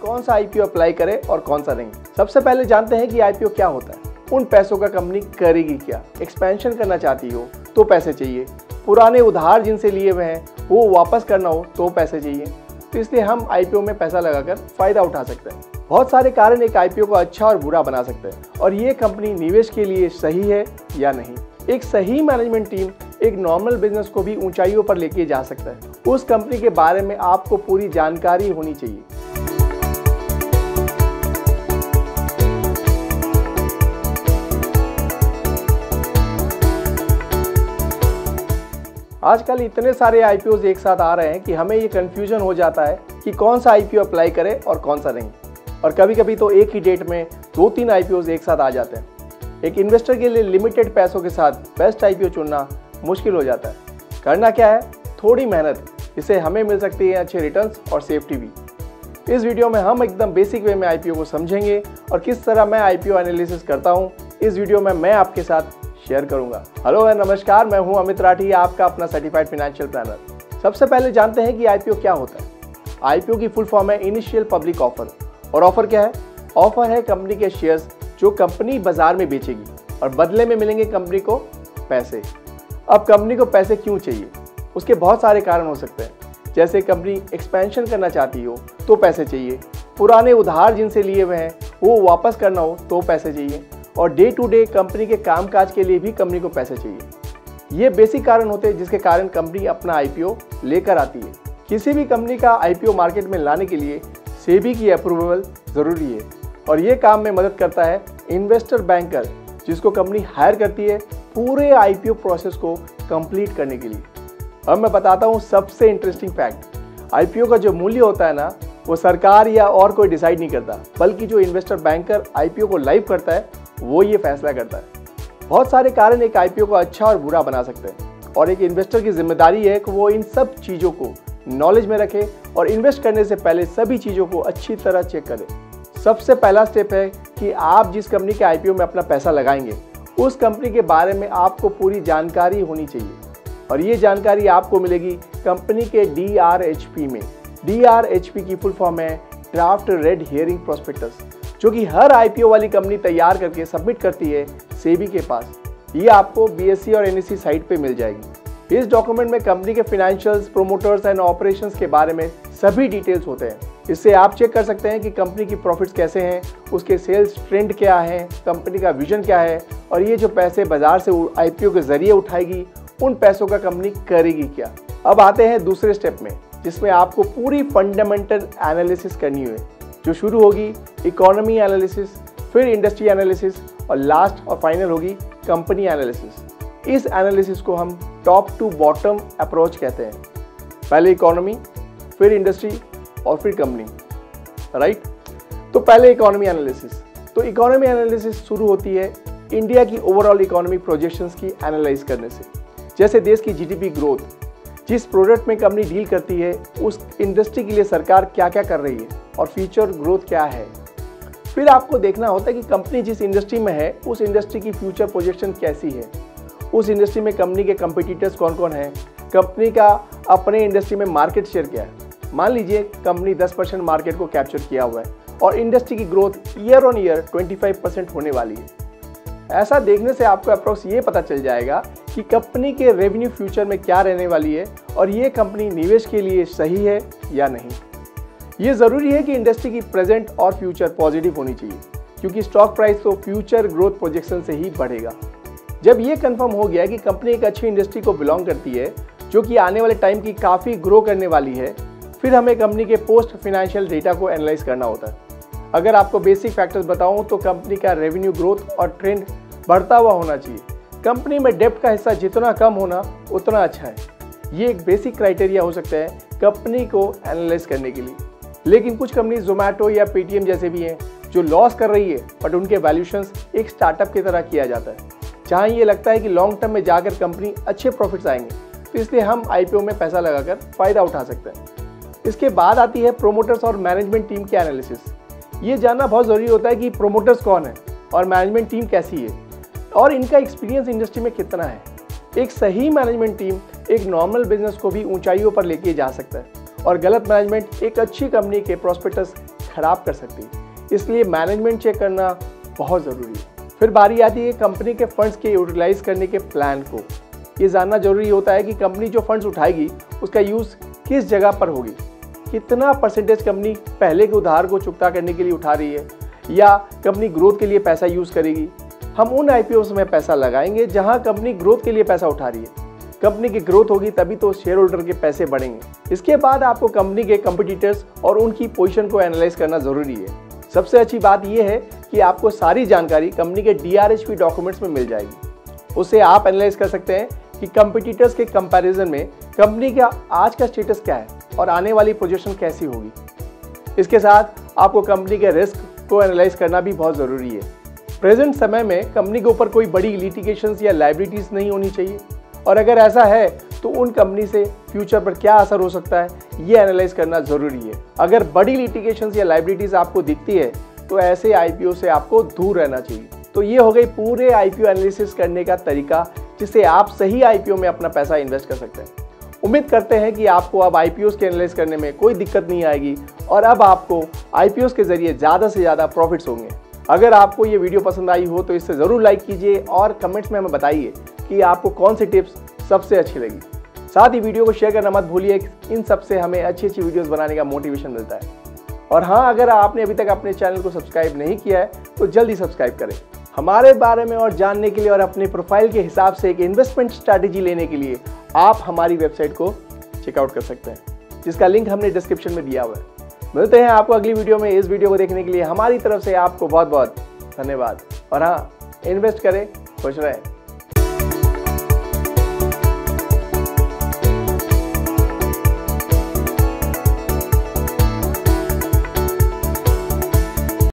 कौन सा IPO apply करें और कौन सा नहीं। सबसे पहले जानते हैं कि आईपीओ क्या होता है। उन पैसों का कंपनी करेगी क्या? एक्सपेंशन करना चाहती हो तो पैसे चाहिए। पुराने उधार जिनसे लिए हुए हैं, वो वापस करना हो तो पैसे चाहिए। तो इसलिए हम आईपीओ में पैसा लगाकर फ़ायदा उठा सकते हैं। बहुत सारे कारण एक आईपीओ को अच्छा और बुरा बना सकते हैं। और ये कंपनी निवेश के लिए सही है या नहीं? एक सही मैनेजमेंट टीम एक नॉर्मल बिज़नेस को भी ऊंचाइयों पर लेके जा सकता है। उस कंपनी के बारे में आपको पूरी जानकारी होनी चाहिए। आजकल इतने सारे आईपीओ एक साथ आ रहे हैं कि हमें ये कन्फ्यूज़न हो जाता है कि कौन सा आईपीओ अप्लाई करें और कौन सा नहीं। और कभी कभी तो एक ही डेट में दो तीन आईपीओ एक साथ आ जाते हैं। एक इन्वेस्टर के लिए लिमिटेड पैसों के साथ बेस्ट आईपीओ चुनना मुश्किल हो जाता है। करना क्या है? थोड़ी मेहनत। इससे हमें मिल सकती है अच्छे रिटर्न्स और सेफ्टी भी। इस वीडियो में हम एकदम बेसिक वे में आईपीओ को समझेंगे और किस तरह मैं आईपीओ एनालिसिस करता हूँ। इस वीडियो में मैं आपके साथ शेयर करूँगा। हेलो एंड नमस्कार, मैं हूँ अमित राठी, आपका अपना सर्टिफाइड फाइनेंशियल प्लानर सबसे पहले जानते हैं कि आईपीओ क्या होता है। आईपीओ की फुल फॉर्म है इनिशियल पब्लिक ऑफ़र और ऑफ़र क्या है? ऑफ़र है कंपनी के शेयर्स जो कंपनी बाज़ार में बेचेगी। और बदले में मिलेंगे कंपनी को पैसे। अब कंपनी को पैसे क्यों चाहिए? उसके बहुत सारे कारण हो सकते हैं। जैसे कंपनी एक्सपेंशन करना चाहती हो तो पैसे चाहिए। पुराने उधार जिनसे लिए हुए हैं, वो वापस करना हो तो पैसे चाहिए। और डे टू डे कंपनी के कामकाज के लिए भी कंपनी को पैसे चाहिए। ये बेसिक कारण होते हैं जिसके कारण कंपनी अपना आईपीओ लेकर आती है। किसी भी कंपनी का आईपीओ मार्केट में लाने के लिए सेबी की अप्रूवल ज़रूरी है और ये काम में मदद करता है इन्वेस्टर बैंकर जिसको कंपनी हायर करती है पूरे आईपीओ प्रोसेस को कंप्लीट करने के लिए। अब मैं बताता हूँ सबसे इंटरेस्टिंग फैक्ट आईपीओ का जो मूल्य होता है ना, वो सरकार या और कोई डिसाइड नहीं करता, बल्कि जो इन्वेस्टर बैंकर आईपीओ को लाइव करता है वो ये फैसला करता है। बहुत सारे कारण एक आईपीओ को अच्छा और बुरा बना सकते हैं और एक इन्वेस्टर की ज़िम्मेदारी है कि वो इन सब चीज़ों को नॉलेज में रखे और इन्वेस्ट करने से पहले सभी चीज़ों को अच्छी तरह चेक करें। सबसे पहला स्टेप है कि आप जिस कंपनी के आईपीओ में अपना पैसा लगाएँगे, उस कंपनी के बारे में आपको पूरी जानकारी होनी चाहिए और ये जानकारी आपको मिलेगी कंपनी के DRHP में। DRHP की फुल फॉर्म है ड्राफ्ट रेड हियरिंग प्रोस्पेक्टस जो कि हर आईपीओ वाली कंपनी तैयार करके सबमिट करती है सेबी के पास। ये आपको बीएससी और एनएससी साइट पे मिल जाएगी। इस डॉक्यूमेंट में कंपनी के फाइनेंशियल्स प्रोमोटर्स एंड ऑपरेशंस के बारे में सभी डिटेल्स होते हैं। इससे आप चेक कर सकते हैं कि कंपनी की प्रॉफिट्स कैसे हैं, उसके सेल्स ट्रेंड क्या है कंपनी का विजन क्या है, और ये जो पैसे बाज़ार से आईपीओ के ज़रिए उठाएगी, उन पैसों का कंपनी करेगी क्या। अब आते हैं दूसरे स्टेप में, जिसमें आपको पूरी फंडामेंटल एनालिसिस करनी है जो शुरू होगी इकोनॉमी एनालिसिस फिर इंडस्ट्री एनालिसिस और लास्ट और फाइनल होगी कंपनी एनालिसिस इस एनालिसिस को हम टॉप टू बॉटम अप्रोच कहते हैं। पहले इकोनॉमी फिर इंडस्ट्री और फिर कंपनी राइट तो पहले इकोनॉमी एनालिसिस तो इकोनॉमी एनालिसिस शुरू होती है इंडिया की ओवरऑल इकोनॉमी प्रोजेक्शंस की एनालाइज करने से। जैसे देश की जीडीपी ग्रोथ जिस प्रोडक्ट में कंपनी डील करती है, उस इंडस्ट्री के लिए सरकार क्या क्या कर रही है और फ्यूचर ग्रोथ क्या है? फिर आपको देखना होता है कि कंपनी जिस इंडस्ट्री में है, उस इंडस्ट्री की फ्यूचर प्रोजेक्शन कैसी है। उस इंडस्ट्री में कंपनी के कंपिटिटर्स कौन कौन हैं? कंपनी का अपने इंडस्ट्री में मार्केट शेयर क्या है? मान लीजिए कंपनी 10 परसेंट मार्केट को कैप्चर किया हुआ है और इंडस्ट्री की growth year on year 25 percent होने वाली है। ऐसा देखने से आपको अप्रोक्स ये पता चल जाएगा कि कंपनी के रेवेन्यू फ्यूचर में क्या रहने वाली है और ये कंपनी निवेश के लिए सही है या नहीं। ये ज़रूरी है कि इंडस्ट्री की प्रेजेंट और फ्यूचर पॉजिटिव होनी चाहिए, क्योंकि स्टॉक प्राइस तो फ्यूचर ग्रोथ प्रोजेक्शन से ही बढ़ेगा। जब ये कंफर्म हो गया कि कंपनी एक अच्छी इंडस्ट्री को बिलोंग करती है, जो कि आने वाले टाइम की काफ़ी ग्रो करने वाली है, फिर हमें कंपनी के पोस्ट फाइनेंशियल डेटा को एनालाइज करना होता है। अगर आपको बेसिक फैक्टर्स बताऊँ तो कंपनी का रेवेन्यू ग्रोथ और ट्रेंड बढ़ता हुआ होना चाहिए। कंपनी में डेप्ट का हिस्सा जितना कम होना, उतना अच्छा है। ये एक बेसिक क्राइटेरिया हो सकता है कंपनी को एनालाइज करने के लिए। लेकिन कुछ कंपनी जोमेटो या पेटीएम जैसे भी हैं, जो लॉस कर रही है बट उनके वैल्यूशंस एक स्टार्टअप की तरह किया जाता है। जहाँ ये लगता है कि लॉन्ग टर्म में जाकर कंपनी अच्छे प्रॉफिट्स आएँगे तो इसलिए हम आईपीओ में पैसा लगाकर फ़ायदा उठा सकते हैं। इसके बाद आती है प्रोमोटर्स और मैनेजमेंट टीम की एनालिसिस ये जानना बहुत ज़रूरी होता है कि प्रोमोटर्स कौन है और मैनेजमेंट टीम कैसी है। और इनका एक्सपीरियंस इंडस्ट्री में कितना है? एक सही मैनेजमेंट टीम एक नॉर्मल बिज़नेस को भी ऊंचाइयों पर लेके जा सकता है और गलत मैनेजमेंट एक अच्छी कंपनी के प्रोस्पेक्टस खराब कर सकती है। इसलिए मैनेजमेंट चेक करना बहुत ज़रूरी है। फिर बारी आती है कंपनी के फंड्स के यूटिलाइज करने के प्लान को। ये जानना ज़रूरी होता है कि कंपनी जो फंड्स उठाएगी, उसका यूज़ किस जगह पर होगी? कितना परसेंटेज कंपनी पहले के उधार को चुकता करने के लिए उठा रही है? या कंपनी ग्रोथ के लिए पैसा यूज़ करेगी? हम उन आई में पैसा लगाएँगे जहाँ कंपनी ग्रोथ के लिए पैसा उठा रही है। कंपनी की ग्रोथ होगी तभी तो शेयर होल्डर के पैसे बढ़ेंगे। इसके बाद आपको कंपनी के कंपिटिटर्स और उनकी पोजीशन को एनालाइज करना ज़रूरी है। सबसे अच्छी बात यह है कि आपको सारी जानकारी कंपनी के डीआरएचपी डॉक्यूमेंट्स में मिल जाएगी। उसे आप एनालाइज कर सकते हैं कि कंपिटिटर्स के कंपैरिजन में कंपनी का आज का स्टेटस क्या है और आने वाली पोजीशन कैसी होगी। इसके साथ आपको कंपनी के रिस्क को एनालाइज करना भी बहुत ज़रूरी है। प्रेजेंट समय में कंपनी के ऊपर कोई बड़ी लिटिगेशन या लाइबिलिटीज़ नहीं होनी चाहिए। और अगर ऐसा है तो उन कंपनी से फ्यूचर पर क्या असर हो सकता है, ये एनालाइज करना ज़रूरी है। अगर बड़ी लिटिगेशन या लाइबिलिटीज़ आपको दिखती है तो ऐसे आईपीओ से आपको दूर रहना चाहिए। तो ये हो गई पूरे आईपीओ एनालिसिस करने का तरीका, जिससे आप सही आईपीओ में अपना पैसा इन्वेस्ट कर सकते हैं। उम्मीद करते हैं कि आपको अब आई के एनालाइज करने में कोई दिक्कत नहीं आएगी, और अब आपको आई के ज़रिए ज़्यादा से ज़्यादा प्रॉफिट्स होंगे। अगर आपको ये वीडियो पसंद आई हो तो इसे ज़रूर लाइक कीजिए और कमेंट्स में हमें बताइए कि आपको कौन सी टिप्स सबसे अच्छी लगी। साथ ही वीडियो को शेयर करना मत भूलिए, इन सबसे हमें अच्छी अच्छी वीडियोस बनाने का मोटिवेशन मिलता है। और हाँ अगर आपने अभी तक अपने चैनल को सब्सक्राइब नहीं किया है तो जल्दी सब्सक्राइब करें। हमारे बारे में और जानने के लिए और अपने प्रोफ़ाइल के हिसाब से एक इन्वेस्टमेंट स्ट्रैटेजी लेने के लिए आप हमारी वेबसाइट को चेकआउट कर सकते हैं, जिसका लिंक हमने डिस्क्रिप्शन में दिया हुआ है। मिलते हैं आपको अगली वीडियो में। इस वीडियो को देखने के लिए हमारी तरफ़ से आपको बहुत बहुत धन्यवाद। और हाँ इन्वेस्ट करें, खुश रहें।